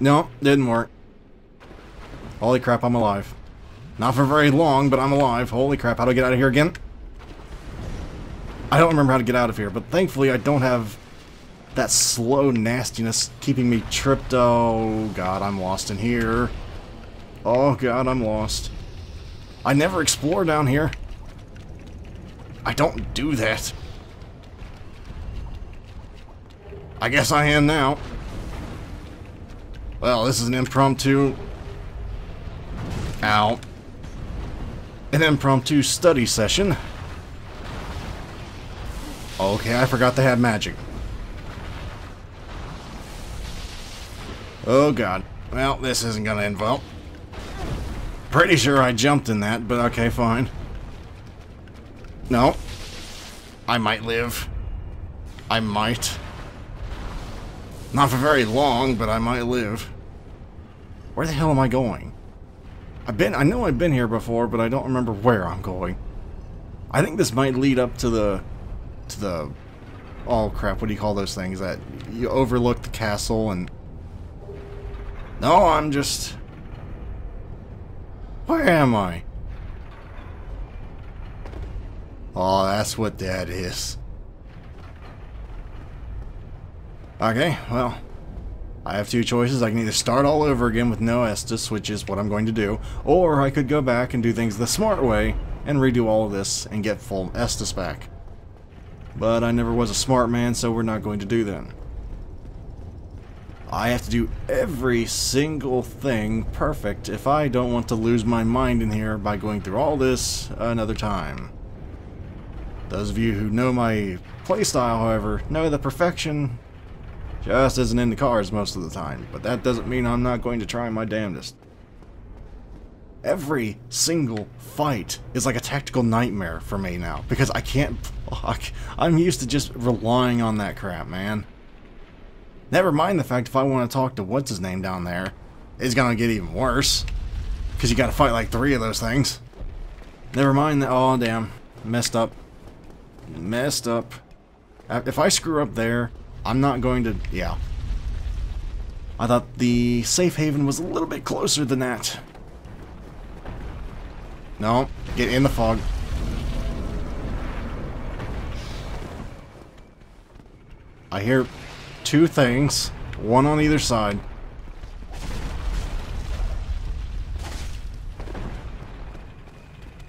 No, didn't work. Holy crap, I'm alive. Not for very long, but I'm alive. Holy crap, how do I get out of here again? I don't remember how to get out of here, but thankfully I don't have that slow nastiness keeping me tripped. Oh god, I'm lost in here. Oh god, I'm lost. I never explore down here. I don't do that. I guess I am now. Well, this is an impromptu... Ow. An impromptu study session. Okay, I forgot they had magic. Oh god. Well, this isn't gonna end well. Pretty sure I jumped in that, but okay, fine. No. I might live. I might. Not for very long, but I might live. Where the hell am I going? I've been I know I've been here before, but I don't remember where I'm going. I think this might lead up to the to the oh crap, what do you call those things that you overlook the castle and No, I'm just Where am I? Oh, that's what that is. Okay, well, I have two choices. I can either start all over again with no Estus, which is what I'm going to do, or I could go back and do things the smart way and redo all of this and get full Estus back. But I never was a smart man, so we're not going to do that. I have to do every single thing perfect if I don't want to lose my mind in here by going through all this another time. Those of you who know my playstyle, however, know that perfection just isn't in the cards most of the time, but that doesn't mean I'm not going to try my damnedest. Every single fight is like a tactical nightmare for me now, because I can't block. I'm used to just relying on that crap, man. Never mind the fact if I want to talk to what's-his-name down there, it's gonna get even worse. Because you gotta fight like three of those things. Never mind that. Oh, damn. Messed up. Messed up. If I screw up there, I'm not going to... Yeah. I thought the safe haven was a little bit closer than that. No, get in the fog. I hear two things, one on either side.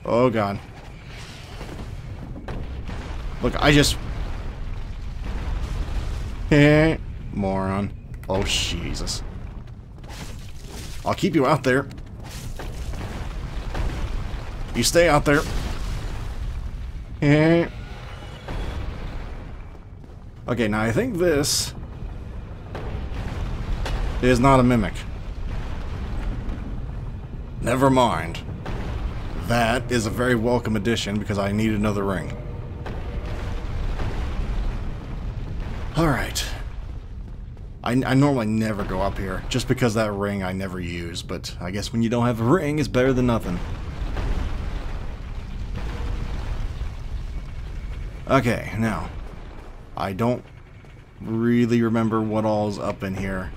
Oh god. Look, I just moron. Oh, Jesus. I'll keep you out there. You stay out there. Okay, now I think this is not a mimic. Never mind. That is a very welcome addition because I need another ring. Alright. I, I normally never go up here, just because that ring I never use, but I guess when you don't have a ring, it's better than nothing. Okay, now, I don't really remember what all's up in here,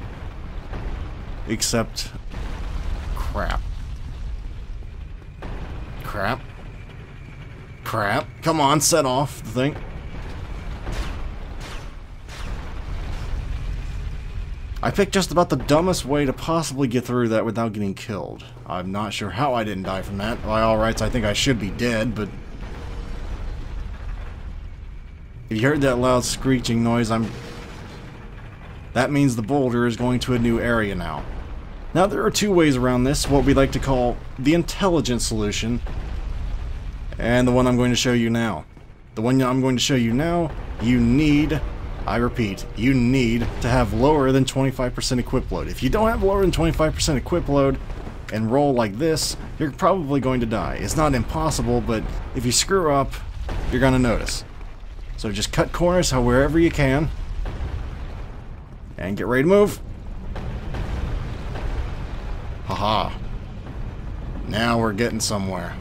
except crap. Crap. Crap. Come on, set off the thing. I picked just about the dumbest way to possibly get through that without getting killed. I'm not sure how I didn't die from that. By all rights, I think I should be dead, but... If you heard that loud screeching noise, I'm... That means the boulder is going to a new area now. Now, there are two ways around this, what we like to call the intelligent solution, and the one I'm going to show you now. The one I'm going to show you now, you need I repeat, you need to have lower than 25% equip load. If you don't have lower than 25% equip load and roll like this, you're probably going to die. It's not impossible, but if you screw up, you're going to notice. So just cut corners wherever you can. And get ready to move. Haha. Now we're getting somewhere.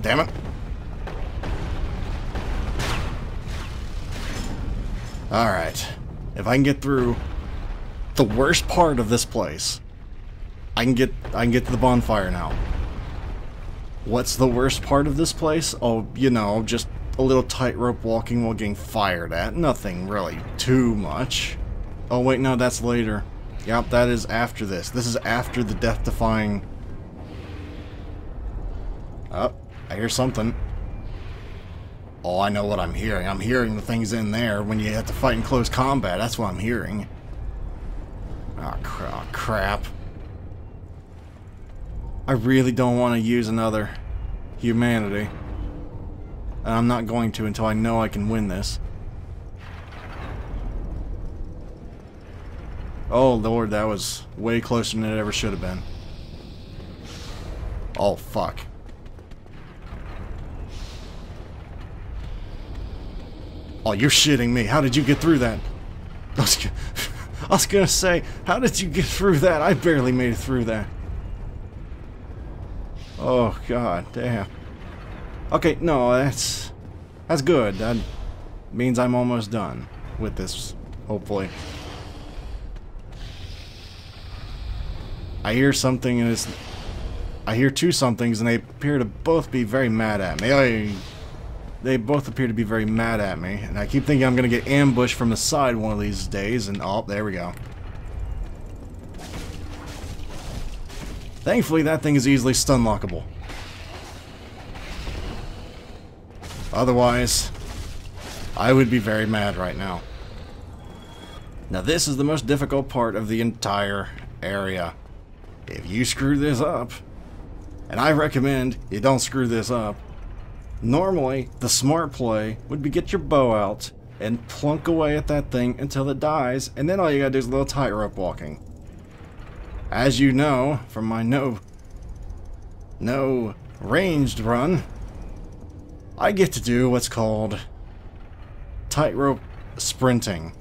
Damn it. Alright. If I can get through the worst part of this place, I can get I can get to the bonfire now. What's the worst part of this place? Oh, you know, just a little tightrope walking while getting fired at. Nothing really too much. Oh wait, no, that's later. Yep, that is after this. This is after the death-defying... Oh, I hear something. Oh, I know what I'm hearing. I'm hearing the things in there when you have to fight in close combat. That's what I'm hearing. Ah, oh, cra oh crap. I really don't want to use another humanity. And I'm not going to until I know I can win this. Oh lord, that was way closer than it ever should have been. Oh fuck. Oh, you're shitting me. How did you get through that? I was, I was gonna say, how did you get through that? I barely made it through that. Oh, god damn. Okay, no, that's... That's good. That means I'm almost done with this, hopefully. I hear something and it's... I hear two somethings and they appear to both be very mad at me. I, they both appear to be very mad at me. And I keep thinking I'm going to get ambushed from the side one of these days. And oh, there we go. Thankfully, that thing is easily stun lockable. Otherwise, I would be very mad right now. Now this is the most difficult part of the entire area. If you screw this up, and I recommend you don't screw this up, normally the smart play would be get your bow out and plunk away at that thing until it dies, and then all you gotta do is a little tightrope walking. As you know from my no, no ranged run, I get to do what's called tightrope sprinting.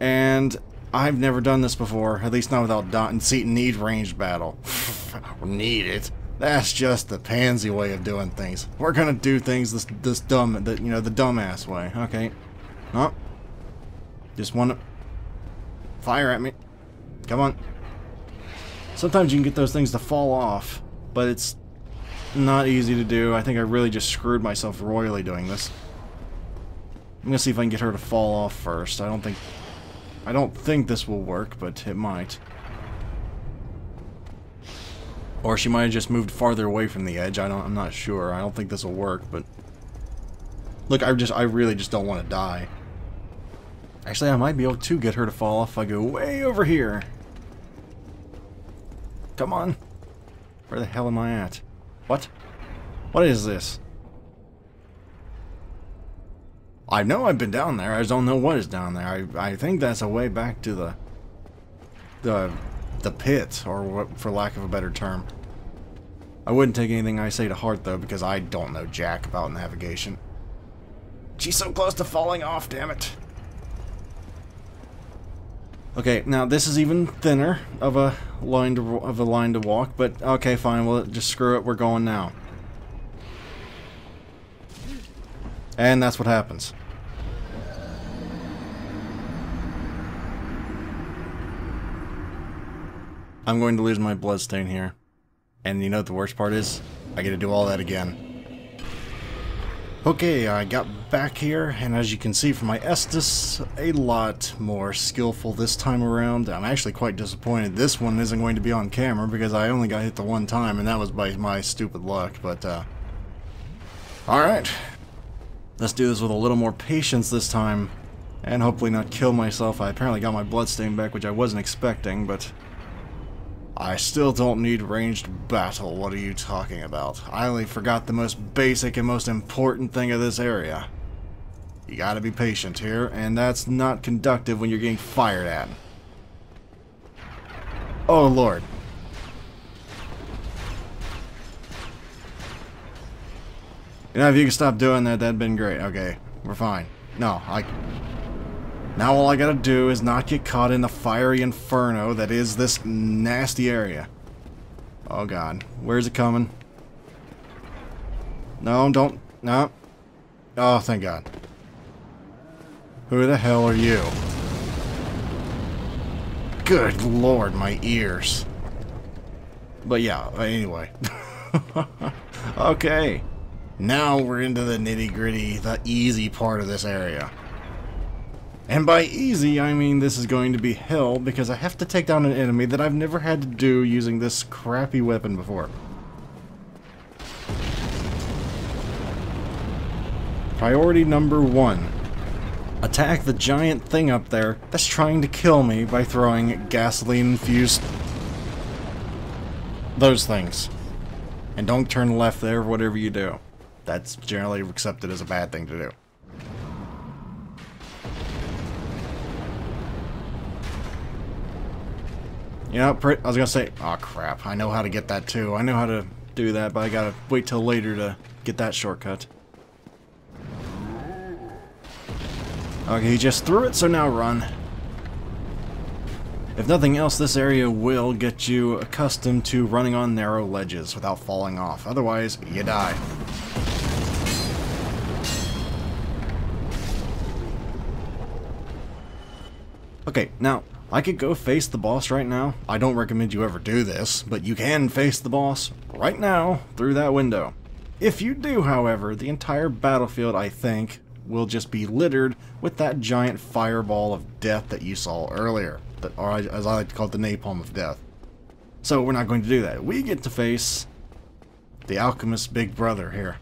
And I've never done this before, at least not without dot and see need ranged battle. need it. That's just the pansy way of doing things. We're gonna do things this this dumb the you know the dumbass way. Okay. Oh. Just wanna fire at me. Come on. Sometimes you can get those things to fall off, but it's not easy to do. I think I really just screwed myself royally doing this. I'm gonna see if I can get her to fall off first. I don't think I don't think this will work, but it might. Or she might have just moved farther away from the edge. I don't I'm not sure. I don't think this will work, but Look, I just I really just don't want to die. Actually, I might be able to get her to fall off if I go way over here. Come on. Where the hell am I at? What? What is this? I know I've been down there. I just don't know what is down there. I, I think that's a way back to the the the pit, or what, for lack of a better term. I wouldn't take anything I say to heart though, because I don't know jack about navigation. She's so close to falling off, damn it. Okay, now this is even thinner of a line to of a line to walk, but okay, fine. Well, just screw it. We're going now. And that's what happens. I'm going to lose my bloodstain here. And you know what the worst part is? I get to do all that again. Okay, I got back here, and as you can see from my Estus, a lot more skillful this time around. I'm actually quite disappointed this one isn't going to be on camera, because I only got hit the one time, and that was by my stupid luck, but, uh... Alright. Let's do this with a little more patience this time, and hopefully not kill myself. I apparently got my bloodstain back, which I wasn't expecting, but... I still don't need ranged battle, what are you talking about? I only forgot the most basic and most important thing of this area. You gotta be patient here, and that's not conductive when you're getting fired at. Oh lord. You know, if you could stop doing that, that'd been great. Okay, we're fine. No, I... Now all I gotta do is not get caught in the fiery inferno that is this nasty area. Oh god. Where's it coming? No, don't. No. Oh, thank god. Who the hell are you? Good lord, my ears. But yeah, anyway. okay. Now we're into the nitty gritty, the easy part of this area. And by easy, I mean this is going to be hell because I have to take down an enemy that I've never had to do using this crappy weapon before. Priority number one. Attack the giant thing up there that's trying to kill me by throwing gasoline-infused... those things. And don't turn left there, whatever you do. That's generally accepted as a bad thing to do. You know, I was gonna say, oh crap, I know how to get that too. I know how to do that, but I gotta wait till later to get that shortcut. Okay, he just threw it, so now run. If nothing else, this area will get you accustomed to running on narrow ledges without falling off. Otherwise, you die. Okay, now, I could go face the boss right now. I don't recommend you ever do this, but you can face the boss right now through that window. If you do, however, the entire battlefield, I think, will just be littered with that giant fireball of death that you saw earlier, that, or as I like to call it, the napalm of death. So we're not going to do that. We get to face the Alchemist Big Brother here.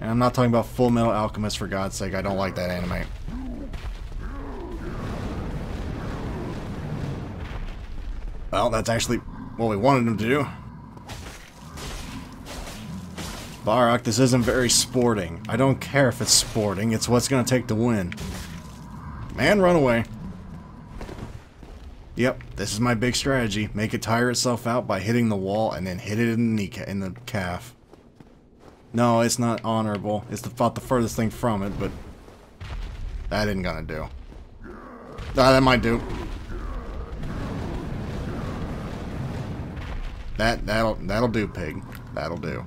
And I'm not talking about Full Metal Alchemist, for God's sake, I don't like that anime. Well, that's actually what we wanted him to do. Barok, this isn't very sporting. I don't care if it's sporting, it's what's gonna take to win. Man, run away. Yep, this is my big strategy. Make it tire itself out by hitting the wall and then hit it in the in the calf. No, it's not honorable. It's about the furthest thing from it, but that isn't gonna do. Ah, that might do. That that'll that'll do, pig. That'll do.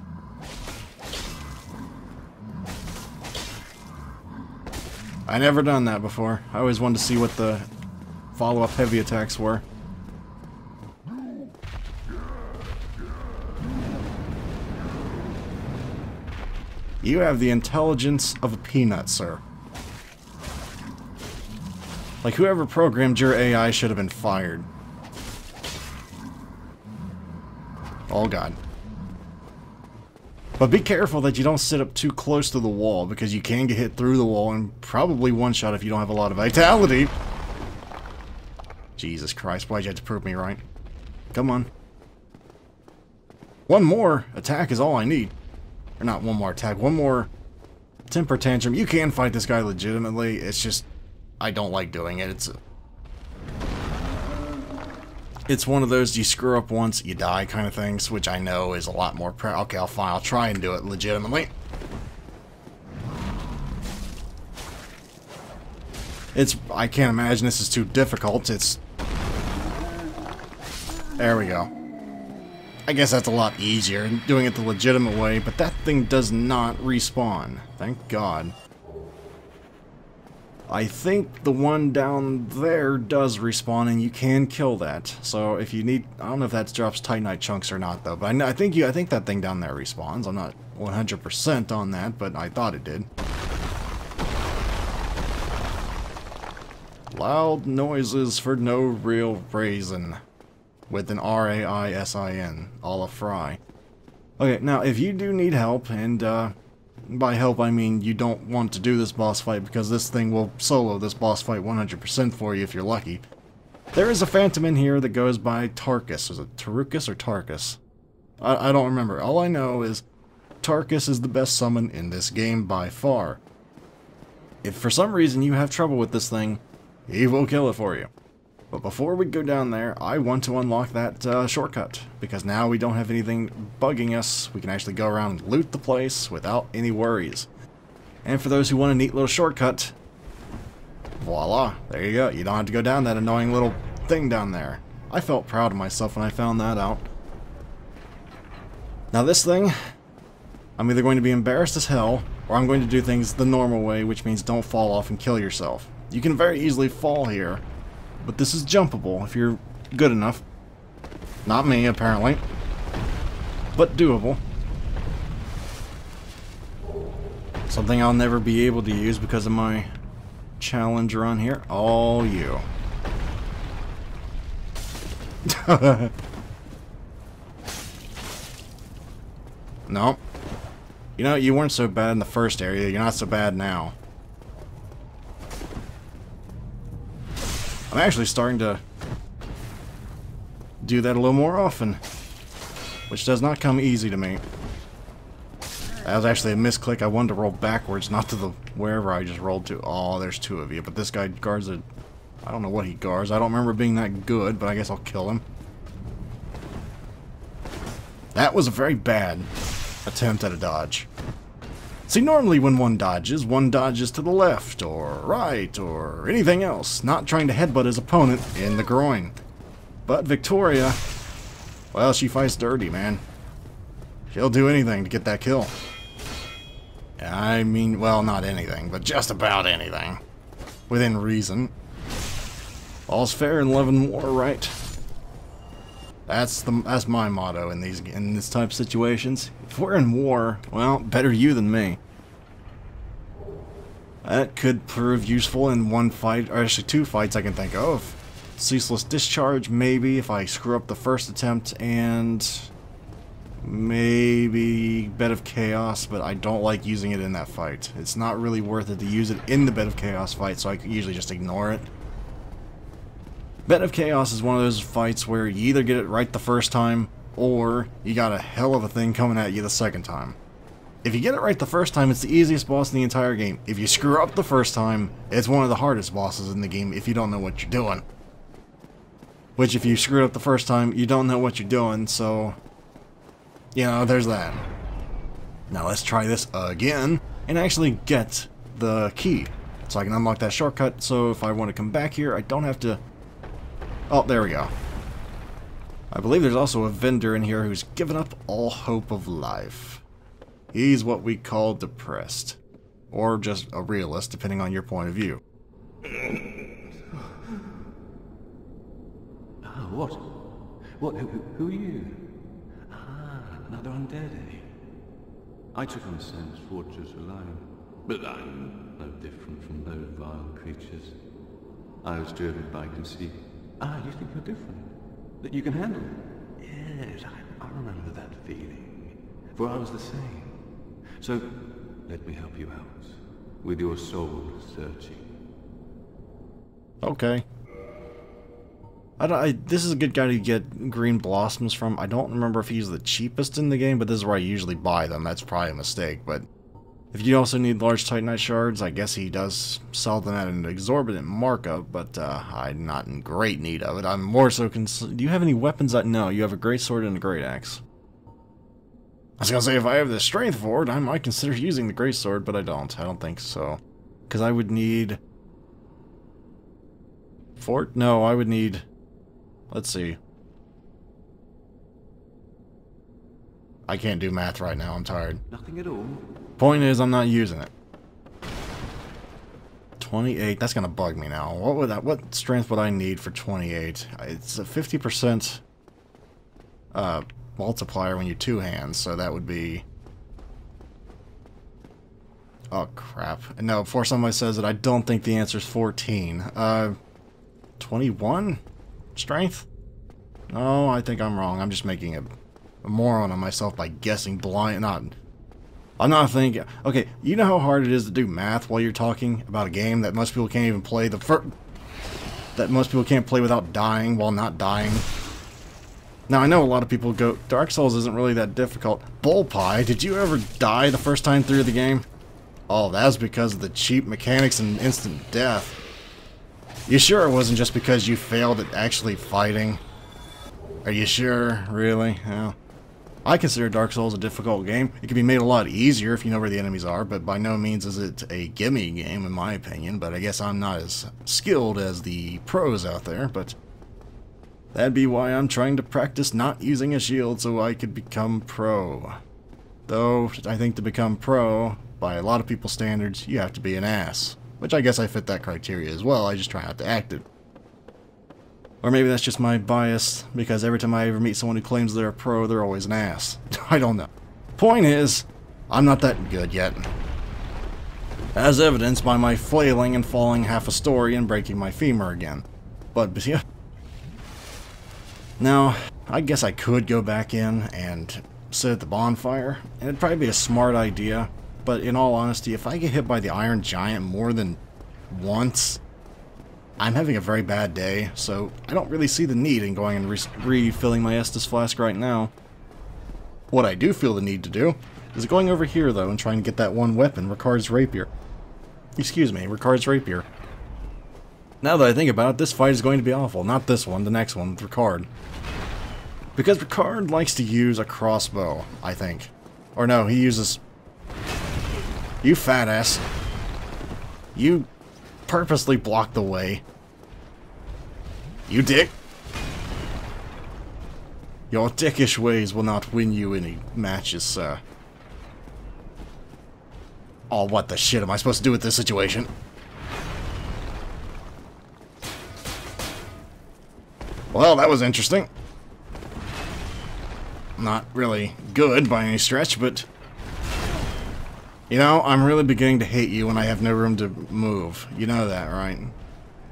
I never done that before. I always wanted to see what the follow-up heavy attacks were. You have the intelligence of a peanut, sir. Like whoever programmed your AI should have been fired. Oh god. But be careful that you don't sit up too close to the wall, because you can get hit through the wall and probably one-shot if you don't have a lot of vitality. Jesus Christ, why'd you have to prove me right? Come on. One more attack is all I need. Or not one more attack, one more temper tantrum. You can fight this guy legitimately, it's just... I don't like doing it. It's it's one of those you screw up once, you die kind of things, which I know is a lot more Okay, I'll fine. I'll try and do it legitimately. It's... I can't imagine this is too difficult. It's... There we go. I guess that's a lot easier, doing it the legitimate way, but that thing does not respawn. Thank God. I think the one down there does respawn and you can kill that. So if you need, I don't know if that drops Titanite chunks or not though, but I, I think you, I think that thing down there respawns. I'm not 100% on that, but I thought it did. Loud noises for no real reason. With an R-A-I-S-I-N, a la Fry. Okay, now if you do need help and uh, by help, I mean you don't want to do this boss fight because this thing will solo this boss fight 100% for you if you're lucky. There is a phantom in here that goes by Tarkus. Is it Tarukus or Tarkus? I, I don't remember. All I know is Tarkus is the best summon in this game by far. If for some reason you have trouble with this thing, he will kill it for you. But before we go down there, I want to unlock that uh, shortcut, because now we don't have anything bugging us. We can actually go around and loot the place without any worries. And for those who want a neat little shortcut, voila, there you go. You don't have to go down that annoying little thing down there. I felt proud of myself when I found that out. Now this thing, I'm either going to be embarrassed as hell, or I'm going to do things the normal way, which means don't fall off and kill yourself. You can very easily fall here, but this is jumpable if you're good enough. Not me, apparently. But doable. Something I'll never be able to use because of my challenge run here. All you. no. You know, you weren't so bad in the first area. You're not so bad now. I'm actually starting to do that a little more often. Which does not come easy to me. That was actually a misclick. I wanted to roll backwards, not to the wherever I just rolled to. Oh, there's two of you. But this guy guards a... I don't know what he guards. I don't remember being that good, but I guess I'll kill him. That was a very bad attempt at a dodge. See, normally when one dodges, one dodges to the left, or right, or anything else, not trying to headbutt his opponent in the groin. But Victoria, well, she fights dirty, man. She'll do anything to get that kill. I mean, well, not anything, but just about anything. Within reason. All's fair in love and war, right? That's the that's my motto in these in this type of situations. If we're in war, well, better you than me. That could prove useful in one fight, or actually two fights I can think of. Ceaseless Discharge, maybe, if I screw up the first attempt, and maybe Bed of Chaos, but I don't like using it in that fight. It's not really worth it to use it in the Bed of Chaos fight, so I usually just ignore it. Bed of Chaos is one of those fights where you either get it right the first time, or you got a hell of a thing coming at you the second time. If you get it right the first time, it's the easiest boss in the entire game. If you screw up the first time, it's one of the hardest bosses in the game if you don't know what you're doing. Which, if you screwed up the first time, you don't know what you're doing, so... You know, there's that. Now let's try this again, and actually get the key. So I can unlock that shortcut, so if I want to come back here, I don't have to... Oh, there we go. I believe there's also a vendor in here who's given up all hope of life. He's what we call depressed. Or just a realist, depending on your point of view. Ah, what? What? Who, who are you? Ah, another undead, eh? I took on Sen's Fortress alone. But I'm no different from those vile creatures. I was driven by conceit. Ah, you think you're different? That you can handle it? Yes, I, I remember that feeling. For I was the same. So, let me help you out. With your soul searching. Okay. I don't, I, this is a good guy to get green blossoms from. I don't remember if he's the cheapest in the game, but this is where I usually buy them. That's probably a mistake, but... If you also need large Titanite shards, I guess he does sell them at an exorbitant markup, but uh, I'm not in great need of it. I'm more so concerned... Do you have any weapons? That, no, you have a great sword and a great axe. I was gonna say, if I have the strength for it, I might consider using the great sword, but I don't. I don't think so. Because I would need... Fort? No, I would need... Let's see. I can't do math right now, I'm tired. Nothing at all? Point is, I'm not using it. 28, that's gonna bug me now. What would that, what strength would I need for 28? It's a 50% uh, multiplier when you two hands, so that would be... Oh, crap. No, before somebody says it, I don't think the answer is 14. Uh, 21? Strength? No, I think I'm wrong. I'm just making a, a moron on myself by guessing blind... Not... I'm not thinking... Okay, you know how hard it is to do math while you're talking about a game that most people can't even play the first... That most people can't play without dying while not dying? Now, I know a lot of people go, Dark Souls isn't really that difficult. Bull pie, did you ever die the first time through the game? Oh, that's because of the cheap mechanics and instant death. You sure it wasn't just because you failed at actually fighting? Are you sure? Really? Yeah. I consider Dark Souls a difficult game. It can be made a lot easier if you know where the enemies are, but by no means is it a gimme game in my opinion, but I guess I'm not as skilled as the pros out there, but that'd be why I'm trying to practice not using a shield so I could become pro. Though, I think to become pro, by a lot of people's standards, you have to be an ass. Which I guess I fit that criteria as well, I just try not to act it. Or maybe that's just my bias, because every time I ever meet someone who claims they're a pro, they're always an ass. I don't know. Point is, I'm not that good yet. As evidenced by my flailing and falling half a story and breaking my femur again. But, yeah. Now, I guess I could go back in and sit at the bonfire, and it'd probably be a smart idea, but in all honesty, if I get hit by the Iron Giant more than once, I'm having a very bad day, so I don't really see the need in going and re refilling my Estus flask right now. What I do feel the need to do is going over here, though, and trying to get that one weapon, Ricard's Rapier. Excuse me, Ricard's Rapier. Now that I think about it, this fight is going to be awful. Not this one, the next one with Ricard. Because Ricard likes to use a crossbow, I think. Or no, he uses... You fat ass. You purposely blocked the way. You dick. Your dickish ways will not win you any matches, sir. Oh, what the shit am I supposed to do with this situation? Well, that was interesting. Not really good by any stretch, but... You know, I'm really beginning to hate you when I have no room to move. You know that, right?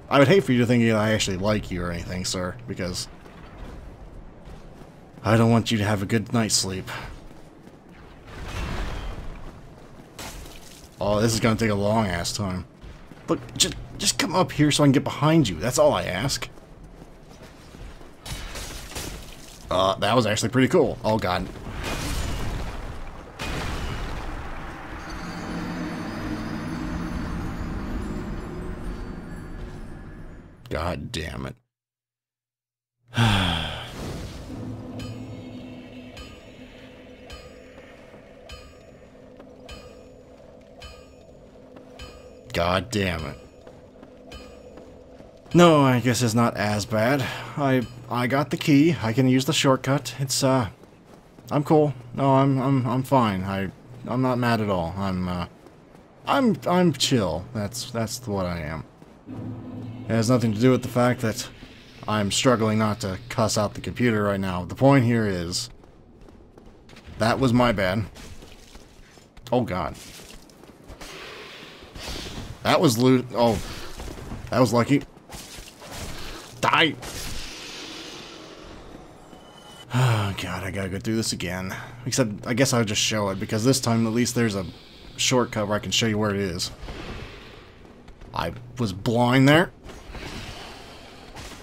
I would hate for you to think that I actually like you or anything, sir, because... I don't want you to have a good night's sleep. Oh, this is gonna take a long ass time. Look, just just come up here so I can get behind you. That's all I ask. Uh, that was actually pretty cool. Oh god. God damn it. God damn it. No, I guess it's not as bad. I I got the key. I can use the shortcut. It's uh I'm cool. No, I'm I'm I'm fine. I I'm not mad at all. I'm uh I'm I'm chill. That's that's what I am. It has nothing to do with the fact that I'm struggling not to cuss out the computer right now. The point here is that was my bad. Oh god. That was loot. Oh, that was lucky. Die! Oh god, I gotta go through this again. Except, I guess I'll just show it, because this time at least there's a shortcut where I can show you where it is. I was blind there.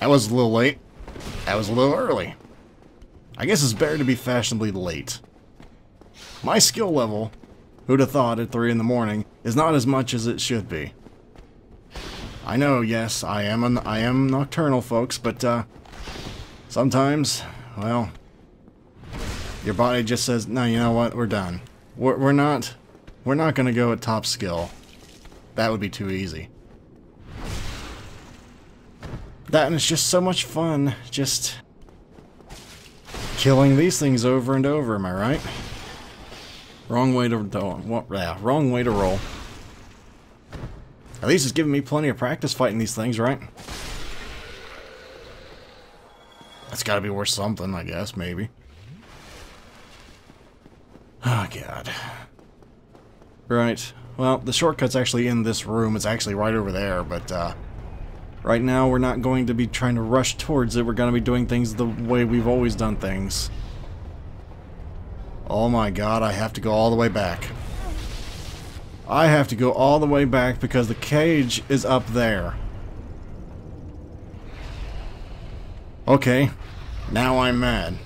That was a little late. That was a little early. I guess it's better to be fashionably late. My skill level, who'd have thought at 3 in the morning, is not as much as it should be. I know, yes, I am an, I am nocturnal, folks, but uh, sometimes, well, your body just says, no, you know what, we're done. We're, we're not, we're not going to go at top skill. That would be too easy. That it's just so much fun, just killing these things over and over, am I right? Wrong way to, what, yeah, wrong way to roll. At least it's giving me plenty of practice fighting these things, right? That's gotta be worth something, I guess, maybe. Oh, God. Right. Well, the shortcut's actually in this room. It's actually right over there, but, uh... Right now, we're not going to be trying to rush towards it. We're going to be doing things the way we've always done things. Oh my god, I have to go all the way back. I have to go all the way back because the cage is up there. Okay, now I'm mad.